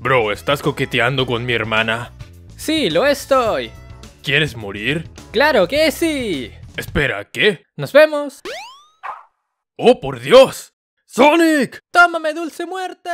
Bro, ¿estás coqueteando con mi hermana? Sí, lo estoy. ¿Quieres morir? Claro que sí. Espera, ¿qué? Nos vemos. ¡Oh, por Dios! ¡Sonic! ¡Tómame, dulce muerte!